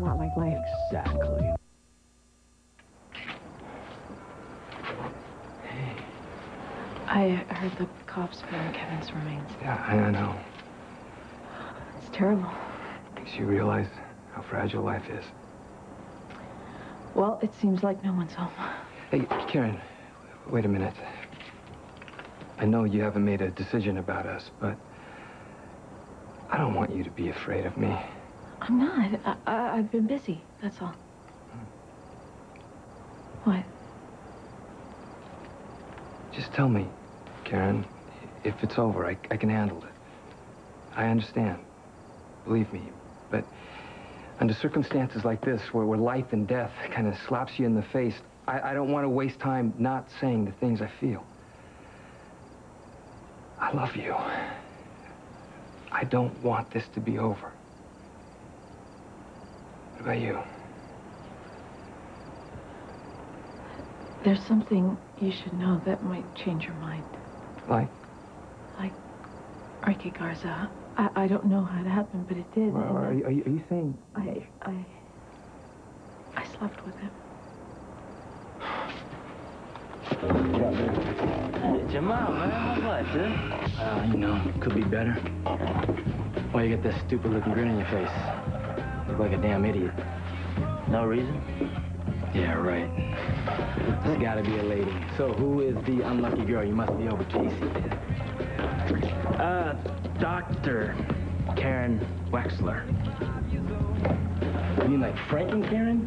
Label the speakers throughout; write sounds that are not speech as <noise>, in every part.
Speaker 1: want my life.
Speaker 2: Exactly.
Speaker 1: I heard the cops found Kevin's remains.
Speaker 2: Yeah, I know.
Speaker 1: It's terrible.
Speaker 2: Makes you realize how fragile life is.
Speaker 1: Well, it seems like no one's home.
Speaker 2: Hey, Karen, wait a minute. I know you haven't made a decision about us, but I don't want you to be afraid of me.
Speaker 1: I'm not. I, I've been busy, that's all. What?
Speaker 2: Just tell me, Karen, if it's over, I, I can handle it. I understand. Believe me. But under circumstances like this, where, where life and death kind of slaps you in the face, I, I don't want to waste time not saying the things I feel. I love you. I don't want this to be over. What about you?
Speaker 1: There's something you should know that might change your mind.
Speaker 2: Like?
Speaker 1: Like Ricky Garza. I, I don't know how it happened, but it did.
Speaker 2: Or, or are, you, are, you, are you saying?
Speaker 1: I, I, I slept with him.
Speaker 3: Hey, Jamal, man, how much, huh?
Speaker 4: Uh, you know, could be better. Why you got that stupid looking grin on your face? Look like a damn idiot.
Speaker 3: No reason?
Speaker 4: Yeah, right. There's gotta be a lady. So who is the unlucky girl? You must be over Casey.
Speaker 3: Uh, Dr. Karen Wexler.
Speaker 4: You mean like Frank and Karen?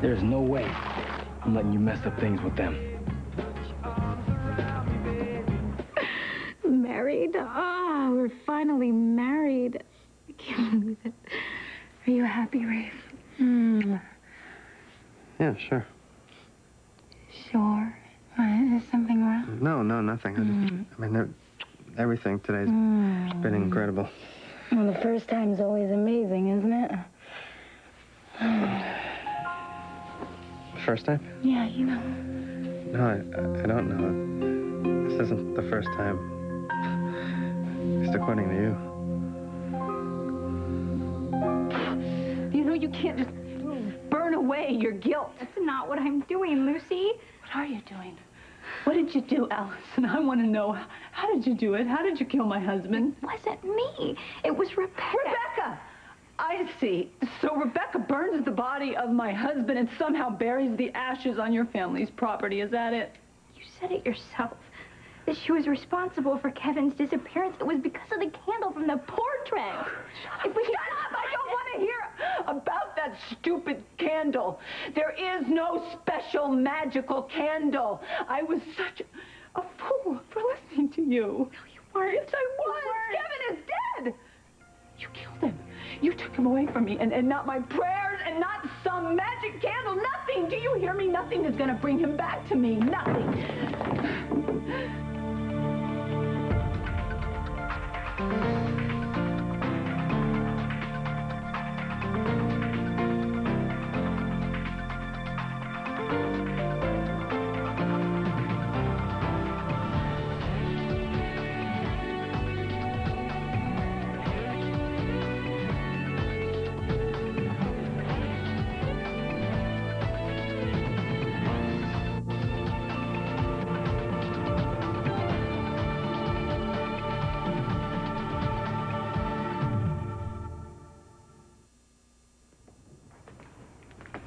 Speaker 4: There's no way I'm letting you mess up things with them.
Speaker 5: Sure.
Speaker 6: Sure. What, is something wrong?
Speaker 5: No, no, nothing. I, just, mm. I mean, everything today's mm. been incredible.
Speaker 6: Well, the first time's always amazing, isn't it?
Speaker 5: First time?
Speaker 6: Yeah, you know.
Speaker 5: No, I, I don't know. This isn't the first time. Just according to you.
Speaker 7: You know, you can't just away your guilt.
Speaker 8: That's not what I'm doing, Lucy.
Speaker 7: What are you doing? What did you do, Allison? I want to know. How did you do it? How did you kill my husband?
Speaker 8: It wasn't me. It was Rebecca.
Speaker 7: Rebecca! I see. So Rebecca burns the body of my husband and somehow buries the ashes on your family's property. Is that it?
Speaker 8: You said it yourself. That she was responsible for Kevin's disappearance. It was because of the candle from the portrait. If we
Speaker 7: Shut up! I don't want to hear about that stupid candle. There is no special magical candle. I was such a fool for listening to you. No,
Speaker 8: you weren't.
Speaker 7: Yes, I was. Kevin is dead. You killed him. You took him away from me, and, and not my prayers, and not some magic candle. Nothing. Do you hear me? Nothing is going to bring him back to me. Nothing. Bye.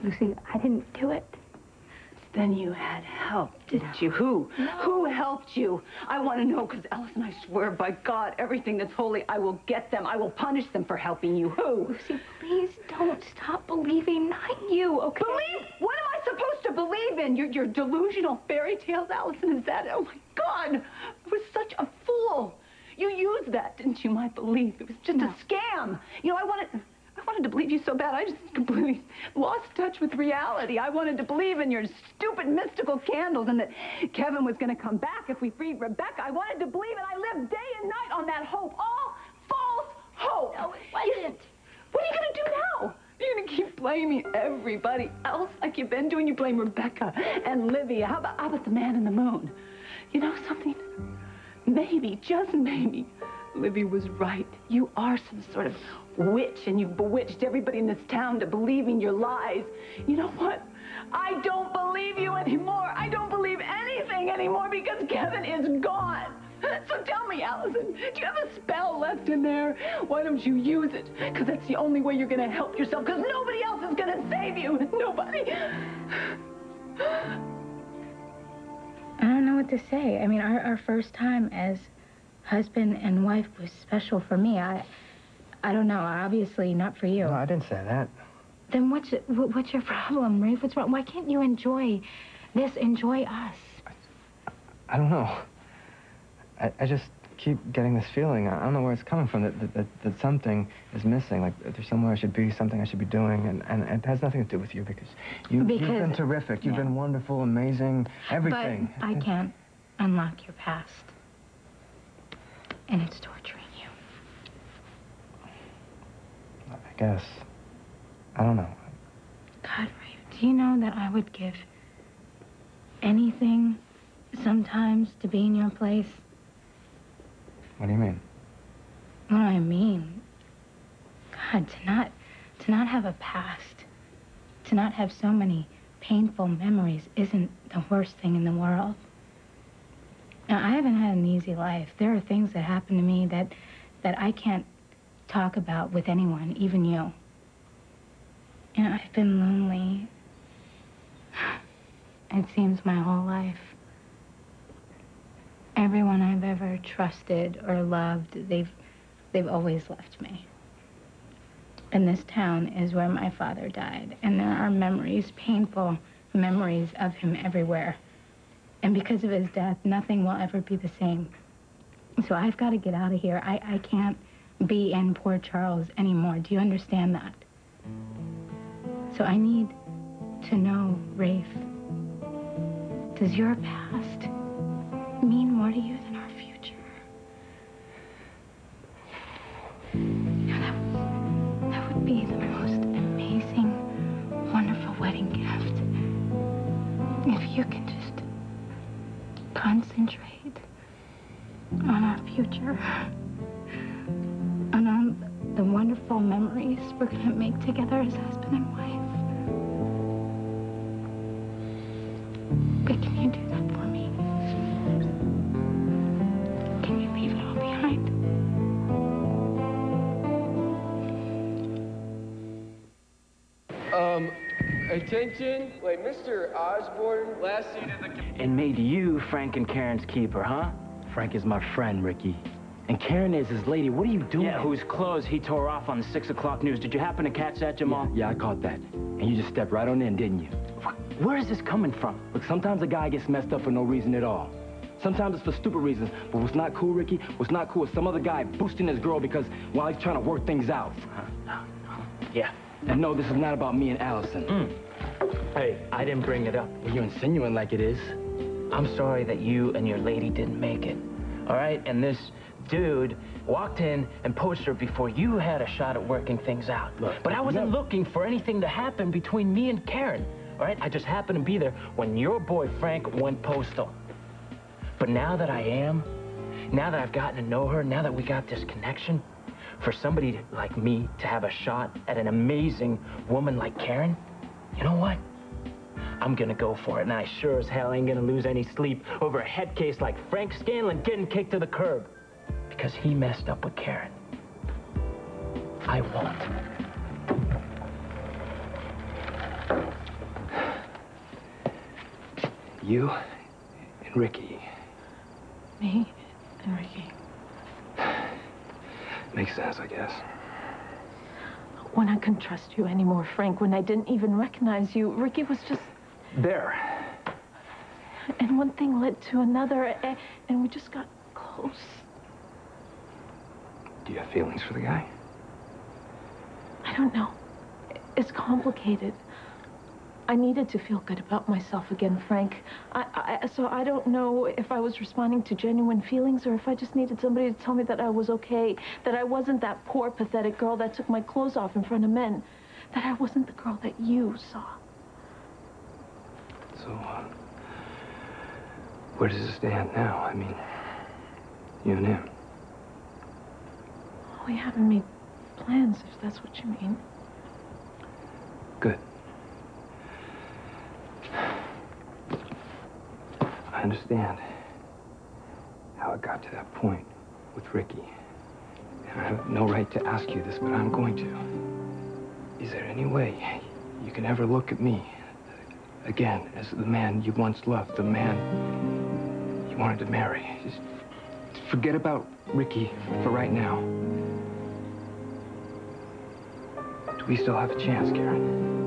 Speaker 8: Lucy, I didn't do it.
Speaker 7: Then you had help, didn't you? Who? Who helped you? I want to know, because Allison, I swear by God, everything that's holy, I will get them. I will punish them for helping you. Who?
Speaker 8: Lucy, please don't stop believing. Not you, okay?
Speaker 7: Believe? What am I supposed to believe in? Your, your delusional fairy tales, Allison? Is that? Oh, my God. I was such a fool. You used that, didn't you, my belief? It was just a scam. You know, I wanted... I wanted to believe you so bad. I just completely lost touch with reality. I wanted to believe in your stupid mystical candles and that Kevin was going to come back if we freed Rebecca. I wanted to believe and I lived day and night on that hope. All false hope.
Speaker 8: No, it wasn't.
Speaker 7: What are you going to do now? You're going to keep blaming everybody else like you've been doing. You blame Rebecca and Livia. How about, how about the man in the moon? You know something? Maybe, just maybe, Livvie was right. You are some sort of witch, and you've bewitched everybody in this town to believing your lies. You know what? I don't believe you anymore. I don't believe anything anymore because Kevin is gone. So tell me, Allison, do you have a spell left in there? Why don't you use it? Because that's the only way you're going to help yourself, because nobody else is going to save you. Nobody.
Speaker 6: I don't know what to say. I mean, our, our first time as husband and wife was special for me. I, I don't know. Obviously, not for you.
Speaker 2: No, I didn't say that.
Speaker 6: Then what's what- what's your problem, Rafe? What's wrong? Why can't you enjoy this? Enjoy us.
Speaker 2: I don't know. I, I just keep getting this feeling. I don't know where it's coming from. That, that, that, that something is missing. Like there's somewhere I should be, something I should be doing, and, and it has nothing to do with you because you, you've been terrific. You've
Speaker 6: yeah.
Speaker 2: been wonderful, amazing, everything.
Speaker 6: But I can't unlock your past, and it's torturing you.
Speaker 2: I guess. I don't know.
Speaker 6: God, Rafe, do you know that I would give anything sometimes to be in your place?
Speaker 2: What do you mean?
Speaker 6: What do I mean? God, to not to not have a past, to not have so many painful memories isn't the worst thing in the world. Now, I haven't had an easy life. There are things that happen to me that that I can't talk about with anyone, even you. And I've been lonely. It seems my whole life. Everyone I've ever trusted or loved, they've they've always left me. And this town is where my father died, and there are memories, painful memories of him everywhere. And because of his death, nothing will ever be the same. So I've got to get out of here. I, I can't be in Port Charles anymore. Do you understand that? So I need to know, Rafe, does your past mean more to you than our future? That, that would be the most concentrate on our future and on the wonderful memories we're going to make together as husband and wife.
Speaker 9: Attention. Wait, Mr. Osborne, last seat in the...
Speaker 3: And made you Frank and Karen's keeper, huh?
Speaker 4: Frank is my friend, Ricky. And Karen is his lady. What are you doing?
Speaker 3: Yeah, whose clothes he tore off on the 6 o'clock news. Did you happen to catch that, Jamal?
Speaker 4: Yeah, I caught that. And you just stepped right on in, didn't you?
Speaker 3: Where is this coming from?
Speaker 4: Look, sometimes a guy gets messed up for no reason at all. Sometimes it's for stupid reasons. But what's not cool, Ricky, what's not cool is some other guy boosting his girl because while he's trying to work things out.
Speaker 3: Yeah.
Speaker 4: And no, this is not about me and Allison.
Speaker 3: Mm. Hey, I didn't bring it up.
Speaker 4: Well, you're insinuating like it is.
Speaker 3: I'm sorry that you and your lady didn't make it. All right? And this dude walked in and poached her before you had a shot at working things out.
Speaker 4: Look,
Speaker 3: but I wasn't
Speaker 4: no.
Speaker 3: looking for anything to happen between me and Karen. All right? I just happened to be there when your boy Frank went postal. But now that I am, now that I've gotten to know her, now that we got this connection, for somebody like me to have a shot at an amazing woman like Karen, you know what? I'm gonna go for it, and I sure as hell ain't gonna lose any sleep over a head case like Frank Scanlon getting kicked to the curb. Because he messed up with Karen. I won't.
Speaker 2: You and Ricky.
Speaker 1: Me and Ricky.
Speaker 2: Makes sense, I guess.
Speaker 1: When I couldn't trust you anymore, Frank, when I didn't even recognize you, Ricky was just.
Speaker 2: There.
Speaker 1: And one thing led to another, a- and we just got close.
Speaker 2: Do you have feelings for the guy?
Speaker 1: I don't know. It's complicated. I needed to feel good about myself again, Frank. I, I, so I don't know if I was responding to genuine feelings or if I just needed somebody to tell me that I was okay, that I wasn't that poor, pathetic girl that took my clothes off in front of men, that I wasn't the girl that you saw.
Speaker 2: So, uh, where does it stand now? I mean, you and him.
Speaker 1: we haven't made plans, if that's what you mean.
Speaker 2: Good. I understand how it got to that point with Ricky. And I have no right to ask you this, but I'm going to. Is there any way you can ever look at me again as the man you once loved, the man you wanted to marry? Just forget about Ricky for right now. Do we still have a chance, Karen?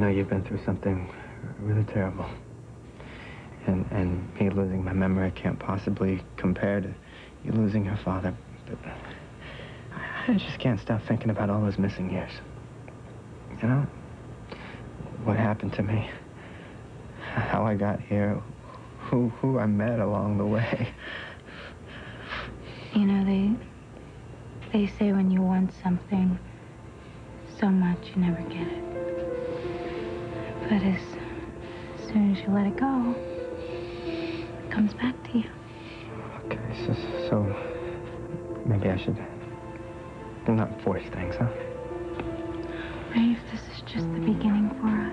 Speaker 5: Know you've been through something really terrible. And, and me losing my memory can't possibly compare to you losing your father. But I just can't stop thinking about all those missing years. You know? What happened to me. How I got here. Who, who I met along the way.
Speaker 6: You know, they they say when you want something so much, you never get it. But as, soon as you let it go, it comes back to you.
Speaker 5: Okay, so, so maybe I should not force things, huh?
Speaker 6: Rafe, this is just the beginning for us,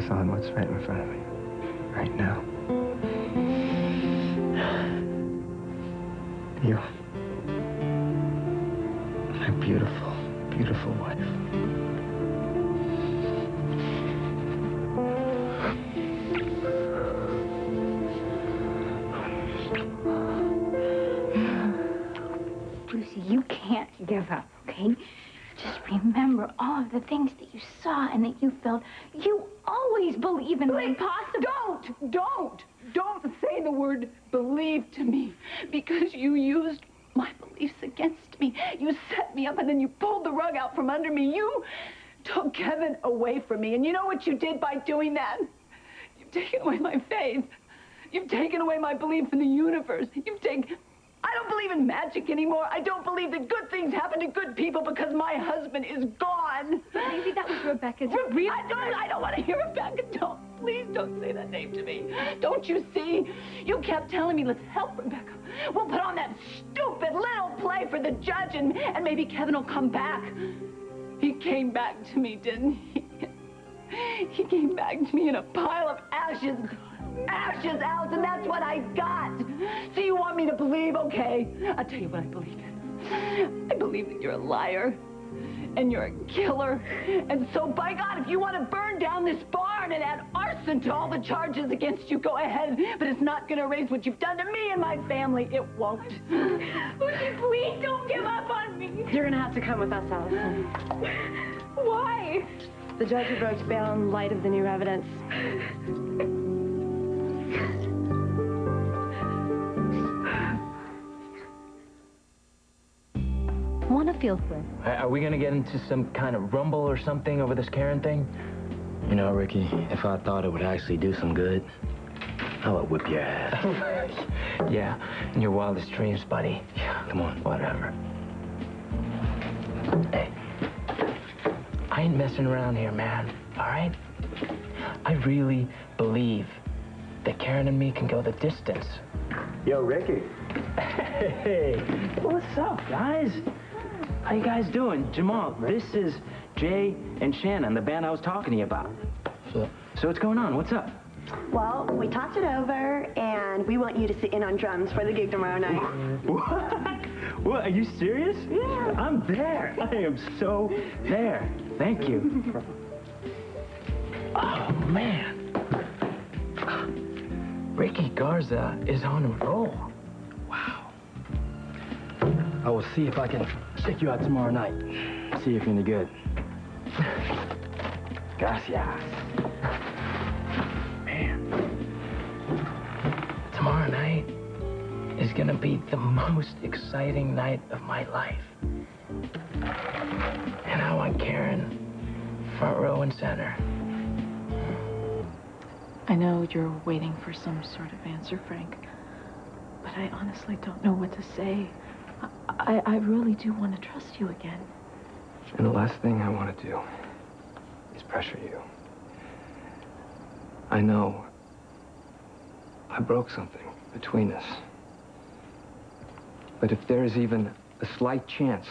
Speaker 5: focus on what's right in front of me. Right now. You. My beautiful, beautiful wife.
Speaker 8: Lucy, you can't give up, okay? Just remember all of the things that you saw and that you felt. You believe in the impossible.
Speaker 7: Don't, don't, don't say the word believe to me because you used my beliefs against me. You set me up and then you pulled the rug out from under me. You took Kevin away from me. And you know what you did by doing that? You've taken away my faith. You've taken away my belief in the universe. You've taken. I don't believe in magic anymore. I don't believe that good things happen to good people because my husband is gone.
Speaker 8: Maybe that was Rebecca's
Speaker 7: Re-
Speaker 8: real.
Speaker 7: I don't, I don't want to hear Rebecca. Don't. Please don't say that name to me. Don't you see? You kept telling me, let's help Rebecca. We'll put on that stupid little play for the judge and, and maybe Kevin will come back. He came back to me, didn't he? He came back to me in a pile of ashes. Ashes, Alice, and that's what I got. So you want me to believe? Okay. I'll tell you what I believe in. I believe that you're a liar. And you're a killer. And so, by God, if you want to burn down this barn and add arson to all the charges against you, go ahead. But it's not going to erase what you've done to me and my family. It won't.
Speaker 8: Lucy, please don't give up on me.
Speaker 10: You're gonna have to come with us, Allison.
Speaker 8: Why?
Speaker 10: The judge revoked bail in light of the new evidence. <sighs>
Speaker 8: Want to feel good.
Speaker 3: Are are we gonna get into some kind of rumble or something over this Karen thing?
Speaker 4: You know, Ricky, if I thought it would actually do some good, I would whip your ass. <laughs>
Speaker 3: yeah, in your wildest dreams, buddy. Yeah,
Speaker 4: Come on.
Speaker 3: whatever. Hey, I ain't messing around here, man. All right? I really believe that Karen and me can go the distance.
Speaker 4: Yo, Ricky.
Speaker 3: Hey, what's up, guys? How you guys doing? Jamal, this is Jay and Shannon, the band I was talking to you about. So, so what's going on? What's up?
Speaker 11: Well, we talked it over, and we want you to sit in on drums for the gig tomorrow night. <laughs>
Speaker 3: What? What? Are you serious? Yeah. I'm there. I am so there. Thank you. <laughs> Oh, man. Ricky Garza is on a roll. Wow.
Speaker 4: I will see if I can check you out tomorrow night. See if you're any good. <laughs> Gracias. Man.
Speaker 3: Tomorrow night is gonna be the most exciting night of my life. And I want Karen front row and center.
Speaker 1: I know you're waiting for some sort of answer, Frank. But I honestly don't know what to say. I, I really do want to trust you again.
Speaker 2: And the last thing I want to do is pressure you. I know I broke something between us. But if there is even a slight chance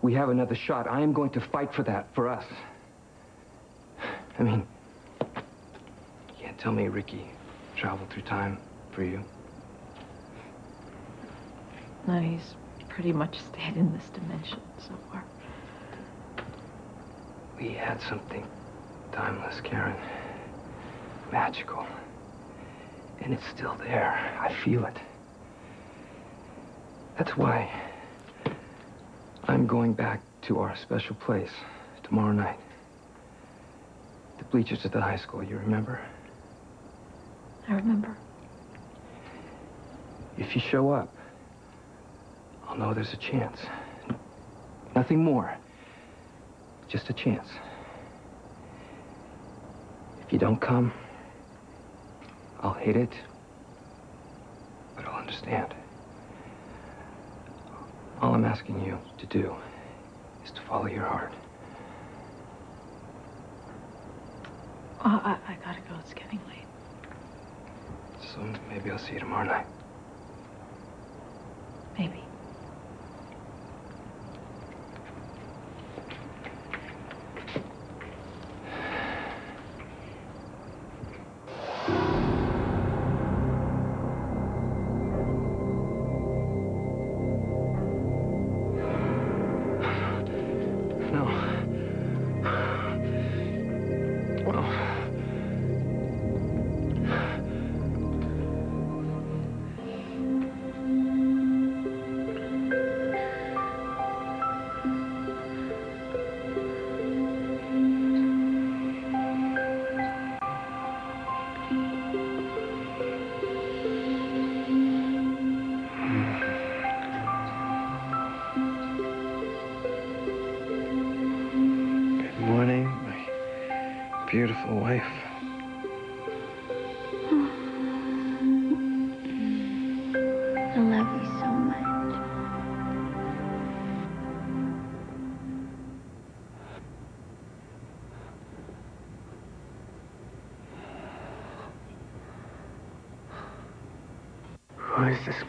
Speaker 2: we have another shot, I am going to fight for that, for us. I mean, can't tell me Ricky traveled through time for you.
Speaker 1: No, he's pretty much stayed in this dimension so far.
Speaker 2: We had something timeless, Karen. Magical. And it's still there. I feel it. That's why I'm going back to our special place tomorrow night. The bleachers at the high school, you remember?
Speaker 1: I remember.
Speaker 2: If you show up, I'll know there's a chance. Nothing more. Just a chance. If you don't come, I'll hate it, but I'll understand. All I'm asking you to do is to follow your heart.
Speaker 1: Oh, I, I gotta go. It's getting late.
Speaker 2: So maybe I'll see you tomorrow night.
Speaker 1: Maybe.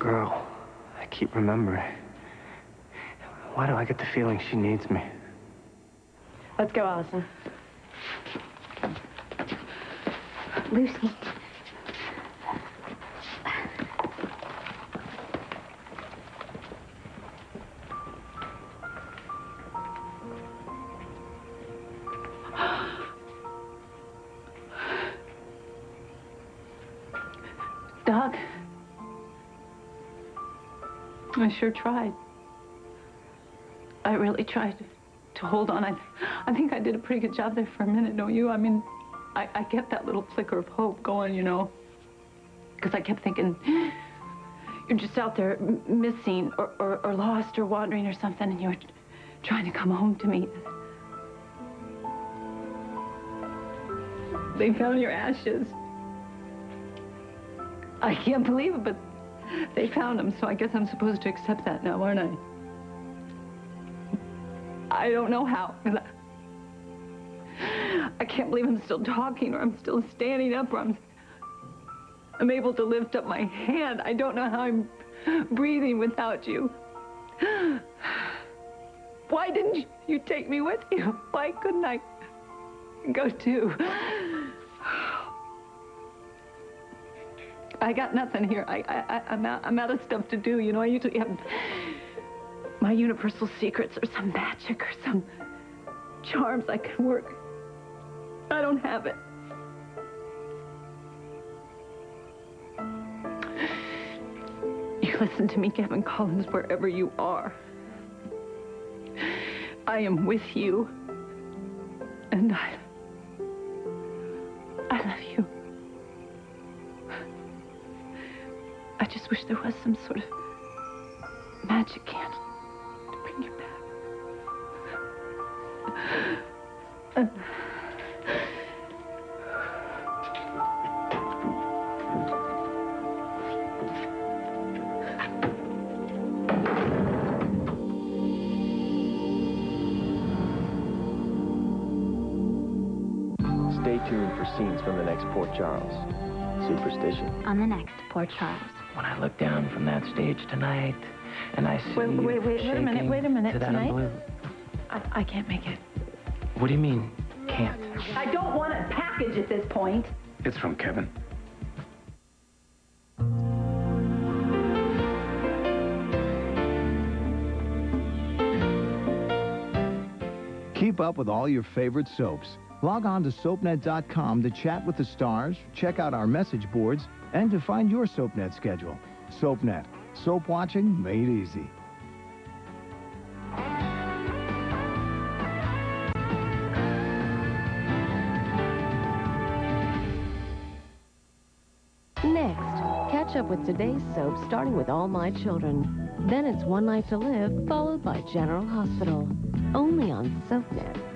Speaker 5: Girl? I keep remembering. Why do I get the feeling she needs me?
Speaker 10: Let's go, Allison.
Speaker 8: Lucy.
Speaker 7: Sure tried. I really tried to hold on. I, I think I did a pretty good job there for a minute, don't you? I mean, I, I kept that little flicker of hope going, you know. Because I kept thinking, you're just out there missing or, or, or lost or wandering or something, and you're trying to come home to me. They found your ashes. I can't believe it, but they found him, so I guess I'm supposed to accept that now, aren't I? I don't know how. I, can't believe I'm still talking, or I'm still standing up, or I'm, I'm able to lift up my hand. I don't know how I'm breathing without you. Why didn't you- you take me with you? Why couldn't I go too? I got nothing here. I, I, I, I'm out, I'm out of stuff to do. You know, I usually have my universal secrets or some magic or some charms I can work. I don't have it. You listen to me, Kevin Collins, wherever you are. I am with you. And I. I love you. there was some sort of magic candle to bring you back.
Speaker 12: Stay tuned for scenes from the next Port Charles. Superstition.
Speaker 8: On the next Port Charles.
Speaker 3: When I look down from that stage tonight, and I see
Speaker 1: Wait, wait, wait, wait a minute,
Speaker 3: shaking
Speaker 1: wait a minute.
Speaker 3: to that
Speaker 1: Tonight?
Speaker 3: unbelievable-
Speaker 1: I, I can't make it.
Speaker 3: What do you mean, can't?
Speaker 7: I don't want a package at this point.
Speaker 2: It's from Kevin.
Speaker 13: Keep up with all your favorite soaps. Log on to soapnet.com to chat with the stars, check out our message boards, and to find your SoapNet schedule. SoapNet. Soap watching made easy.
Speaker 14: Next, catch up with today's soap starting with All My Children. Then it's One Life to Live, followed by General Hospital. Only on SoapNet.